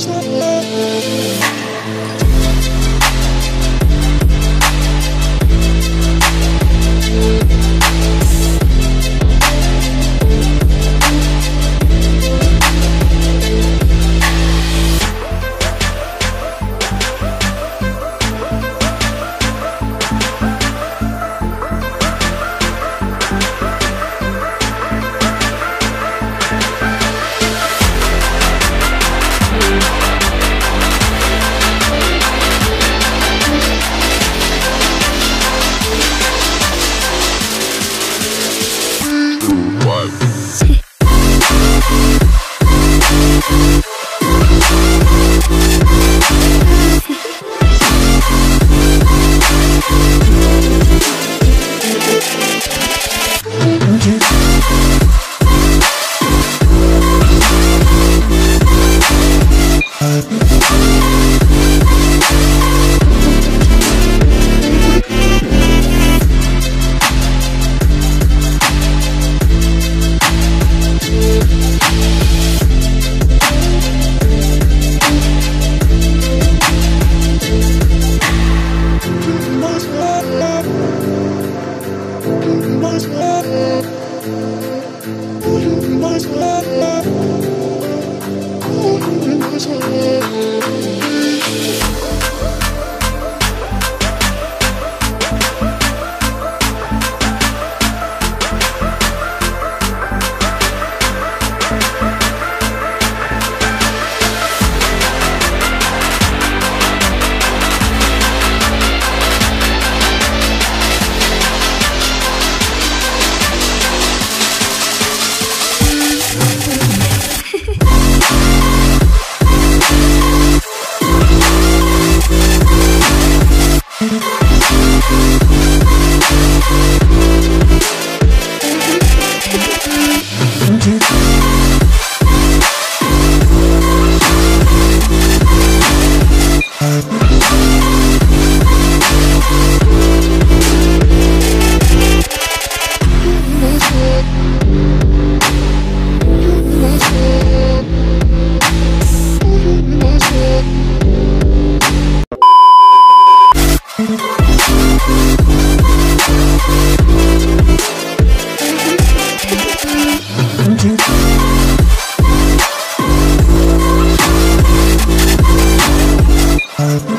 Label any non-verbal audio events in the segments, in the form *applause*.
change. Bye.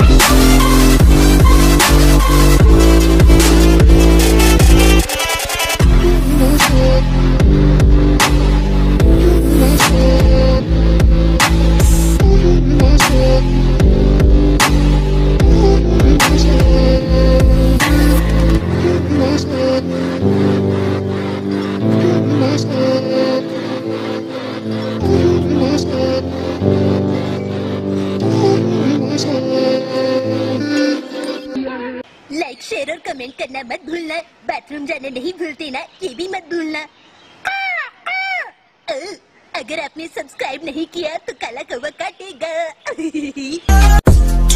और comment करना मत भूलना। बाथरूम जाने नहीं भूलते ना, ये भी मत भूलना। अगर आपने सब्सक्राइब नहीं किया तो काला कौवा काटेगा। *laughs*